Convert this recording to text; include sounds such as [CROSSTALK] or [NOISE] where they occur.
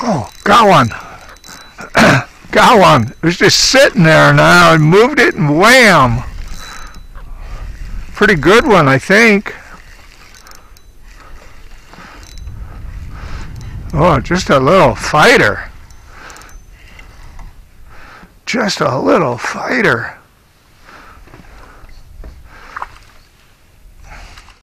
Oh, got one. [CLEARS THROAT] got one. It was just sitting there now. I moved it and wham. Pretty good one, I think. Oh, just a little fighter. Just a little fighter.